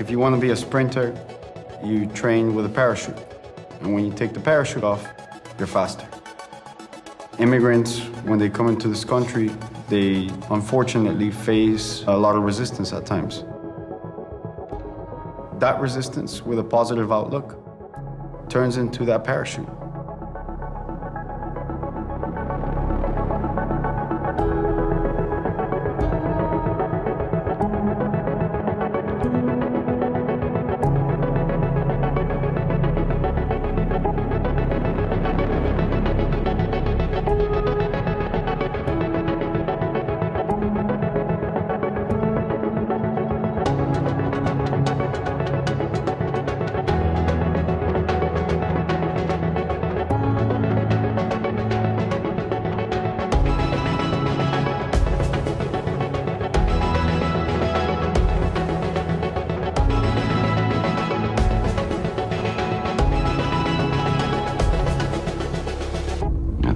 If you want to be a sprinter, you train with a parachute. And when you take the parachute off, you're faster. Immigrants, when they come into this country, they unfortunately face a lot of resistance at times. That resistance, with a positive outlook, turns into that parachute.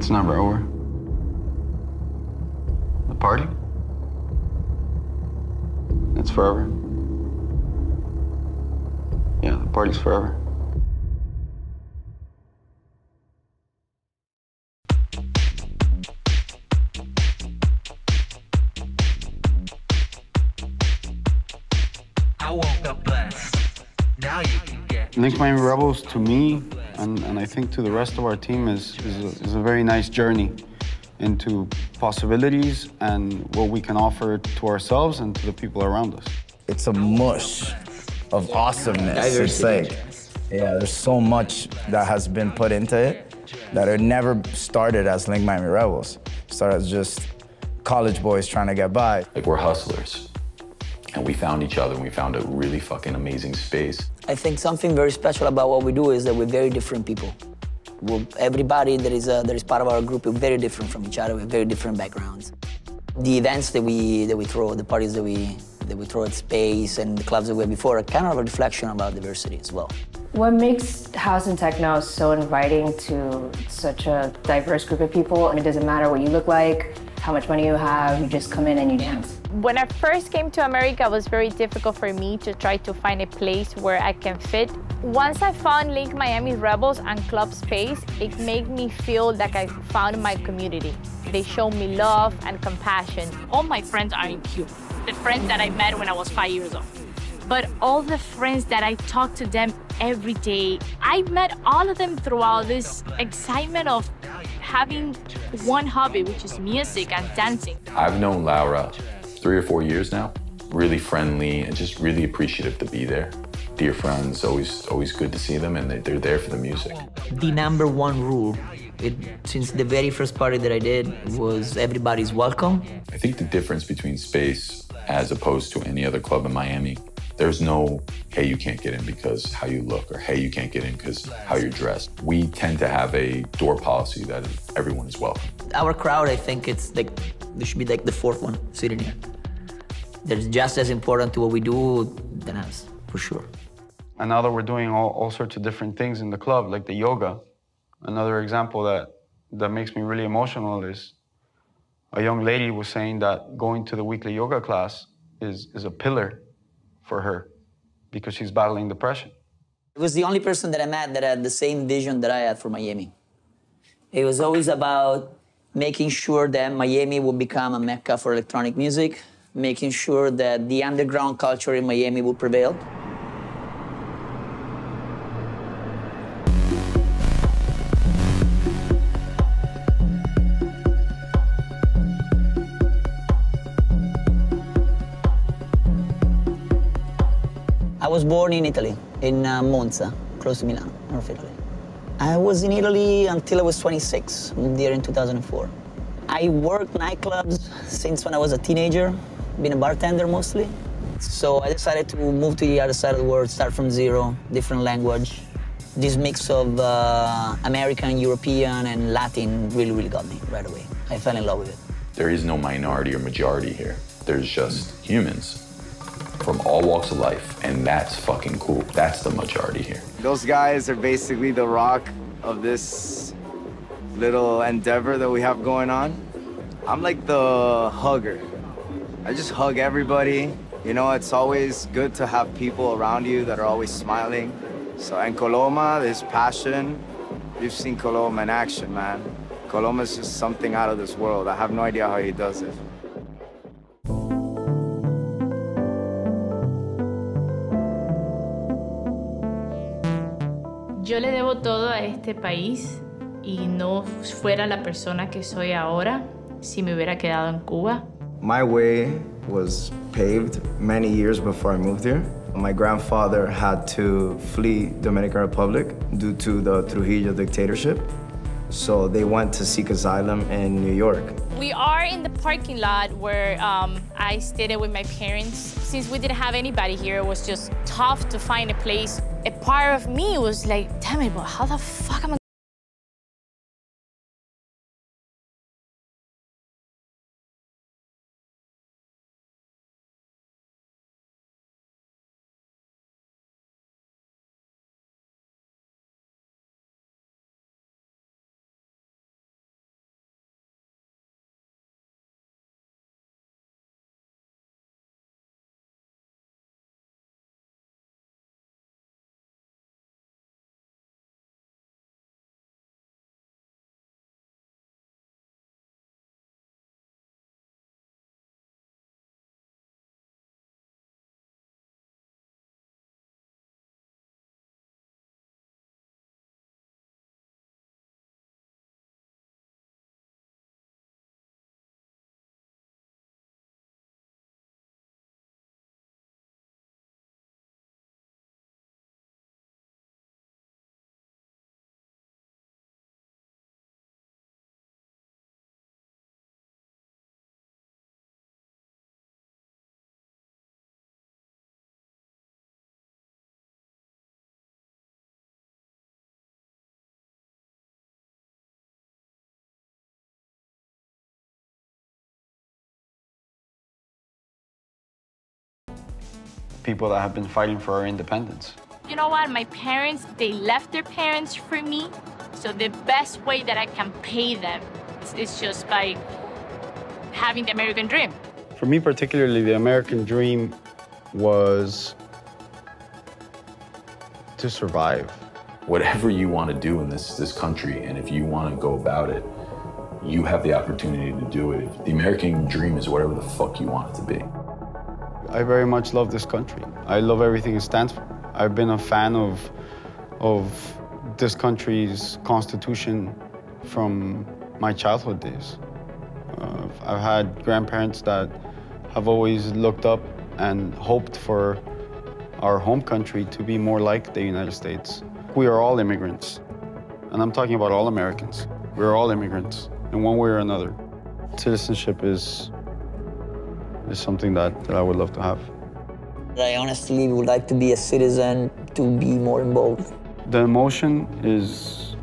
It's never over. The party? It's forever. Yeah, the party's forever. I woke up blessed. Now you can get. Link Miami Rebels, to me, and, and I think to the rest of our team, is, is, a, is a very nice journey into possibilities and what we can offer to ourselves and to the people around us. It's a mush of awesomeness. It's like, yeah, there's so much that has been put into it that it never started as Link Miami Rebels. It started as just college boys trying to get by. Like we're hustlers. And we found each other and we found a really fucking amazing space. I think something very special about what we do is that we're very different people. We're, everybody that is, uh, that is part of our group is very different from each other. We have very different backgrounds. The events that we, that we throw, the parties that we, that we throw at Space and the clubs that we had before are kind of a reflection about diversity as well. What makes house and techno so inviting to such a diverse group of people? And it doesn't matter what you look like, how much money you have, you just come in and you dance. When I first came to America, it was very difficult for me to try to find a place where I can fit. Once I found Link Miami Rebels and Club Space, it made me feel like I found my community. They show me love and compassion. All my friends are in Cuba, the friends that I met when I was five years old. But all the friends that I talk to them every day, I met all of them throughout this excitement of having one hobby, which is music and dancing. I've known Laura three or four years now. Really friendly and just really appreciative to be there. Dear friends, always always good to see them, and they- they're there for the music. The number one rule, it, since the very first party that I did, was everybody's welcome. I think the difference between Space as opposed to any other club in Miami, there's no, hey, you can't get in because how you look, or hey, you can't get in because how you're dressed. We tend to have a door policy that everyone is welcome. Our crowd, I think it's like, there should be like the fourth one sitting here. They're just as important to what we do than us, for sure. And now that we're doing all, all sorts of different things in the club, like the yoga, another example that, that makes me really emotional is a young lady was saying that going to the weekly yoga class is, is a pillar for her because she's battling depression. It was the only person that I met that had the same vision that I had for Miami. It was always about making sure that Miami would become a mecca for electronic music, making sure that the underground culture in Miami would prevail. I was born in Italy, in uh, Monza, close to Milan, north Italy. I was in Italy until I was 26, moved here in 2004. I worked nightclubs since when I was a teenager, been a bartender mostly. So I decided to move to the other side of the world, start from zero, different language. This mix of uh, American, European, and Latin really, really got me right away. I fell in love with it. There is no minority or majority here. There's just humans from all walks of life, and that's fucking cool. That's the majority here. Those guys are basically the rock of this little endeavor that we have going on. I'm like the hugger. I just hug everybody. You know, it's always good to have people around you that are always smiling. So, and Coloma, this passion, you've seen Coloma in action, man. Coloma is just something out of this world. I have no idea how he does it. Yo le debo todo a este país y no fuera la persona que soy ahora si me hubiera quedado en Cuba. My way was paved many years before I moved here. My grandfather had to flee Dominican Republic due to the Trujillo dictatorship. So they went to seek asylum in New York. We are in the parking lot where um, I stayed with my parents. Since we didn't have anybody here, it was just tough to find a place. A part of me was like, damn it, but how the fuck am I People that have been fighting for our independence. You know what? My parents, they left their parents for me. So the best way that I can pay them is, is just by having the American dream. For me, particularly, the American dream was to survive. Whatever you want to do in this, this country, and if you want to go about it, you have the opportunity to do it. The American dream is whatever the fuck you want it to be. I very much love this country. I love everything it stands for. I've been a fan of, of this country's constitution from my childhood days. Uh, I've had grandparents that have always looked up and hoped for our home country to be more like the United States. We are all immigrants, and I'm talking about all Americans. We're all immigrants in one way or another. Citizenship is, is something that, that I would love to have. I honestly would like to be a citizen to be more involved. The emotion is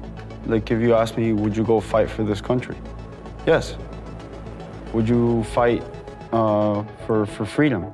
like if you ask me, would you go fight for this country? Yes. Would you fight uh, for, for freedom?